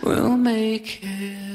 We'll make it.